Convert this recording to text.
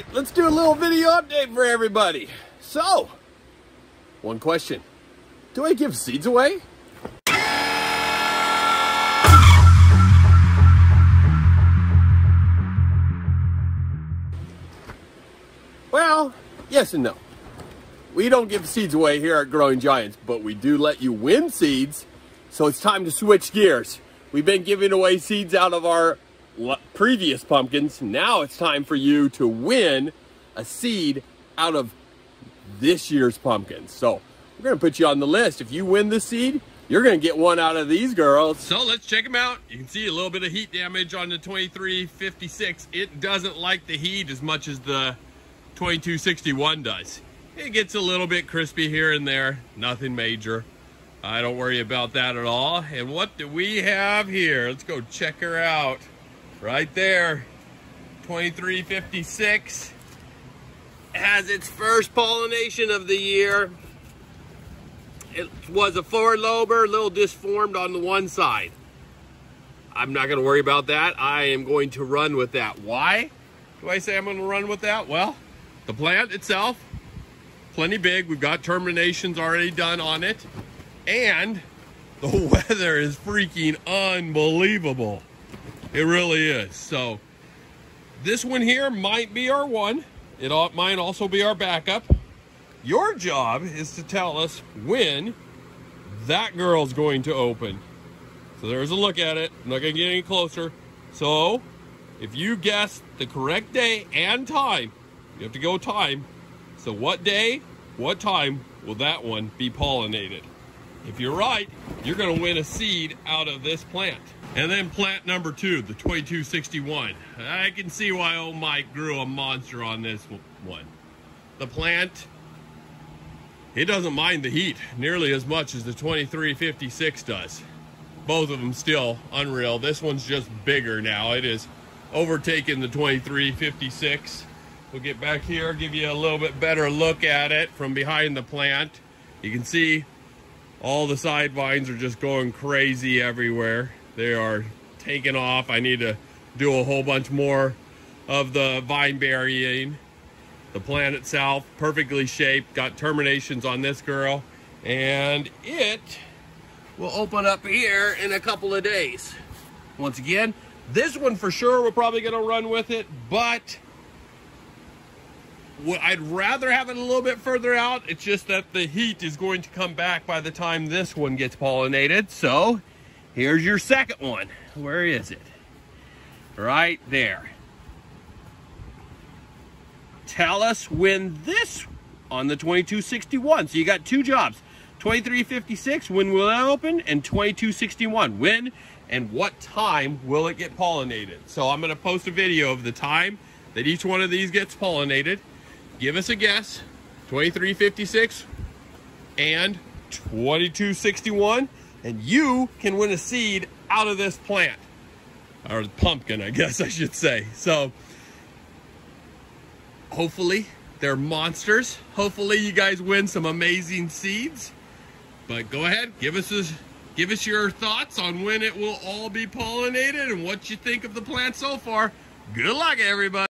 right, let's do a little video update for everybody. So, one question. Do I give seeds away? Well, yes and no. We don't give seeds away here at Growing Giants, but we do let you win seeds. So it's time to switch gears. We've been giving away seeds out of our previous pumpkins. Now it's time for you to win a seed out of this year's pumpkins. So we're gonna put you on the list. If you win the seed, you're gonna get one out of these girls. So let's check them out. You can see a little bit of heat damage on the 2356. It doesn't like the heat as much as the 2261 does. It gets a little bit crispy here and there, nothing major. I don't worry about that at all. And what do we have here? Let's go check her out. Right there, 2356 has its first pollination of the year. It was a four lober, a little disformed on the one side. I'm not gonna worry about that. I am going to run with that. Why do I say I'm gonna run with that? Well, the plant itself, plenty big. We've got terminations already done on it. And the weather is freaking unbelievable. It really is. So this one here might be our one. It might also be our backup. Your job is to tell us when that girl's going to open. So there's a look at it. I'm not going to get any closer. So if you guess the correct day and time, you have to go time. So what day, what time will that one be pollinated? If you're right, you're going to win a seed out of this plant. And then plant number two, the 2261. I can see why old Mike grew a monster on this one. The plant, it doesn't mind the heat nearly as much as the 2356 does. Both of them still unreal. This one's just bigger now. It is overtaking the 2356. We'll get back here, give you a little bit better look at it from behind the plant. You can see all the side vines are just going crazy everywhere. They are taking off. I need to do a whole bunch more of the vine burying. The plant itself, perfectly shaped, got terminations on this girl, and it will open up here in a couple of days. Once again, this one for sure we're probably gonna run with it, but I'd rather have it a little bit further out. It's just that the heat is going to come back by the time this one gets pollinated. So here's your second one. Where is it? Right there. Tell us when this on the 2261. So you got two jobs. 2356, when will it open? And 2261, when and what time will it get pollinated? So I'm gonna post a video of the time that each one of these gets pollinated give us a guess 2356 and 2261 and you can win a seed out of this plant. Or pumpkin I guess I should say. So hopefully they're monsters. Hopefully you guys win some amazing seeds. But go ahead give us a give us your thoughts on when it will all be pollinated and what you think of the plant so far. Good luck everybody